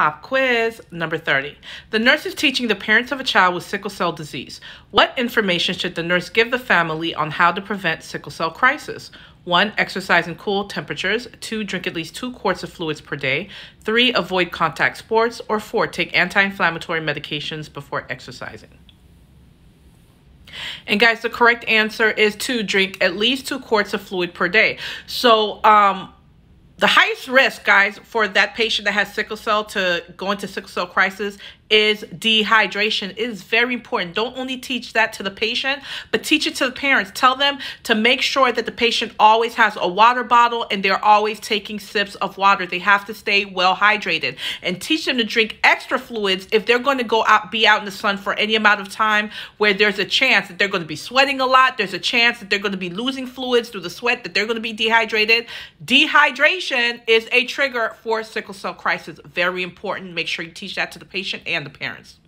Pop quiz number 30. The nurse is teaching the parents of a child with sickle cell disease. What information should the nurse give the family on how to prevent sickle cell crisis? One, exercise in cool temperatures. Two, drink at least two quarts of fluids per day. Three, avoid contact sports. Or four, take anti inflammatory medications before exercising. And guys, the correct answer is to drink at least two quarts of fluid per day. So, um, the highest risk, guys, for that patient that has sickle cell to go into sickle cell crisis is dehydration. It is very important. Don't only teach that to the patient, but teach it to the parents. Tell them to make sure that the patient always has a water bottle and they're always taking sips of water. They have to stay well hydrated and teach them to drink extra fluids if they're going to go out, be out in the sun for any amount of time where there's a chance that they're going to be sweating a lot. There's a chance that they're going to be losing fluids through the sweat, that they're going to be dehydrated. Dehydration is a trigger for sickle cell crisis. Very important. Make sure you teach that to the patient and and the parents.